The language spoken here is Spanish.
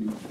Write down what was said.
Cristo.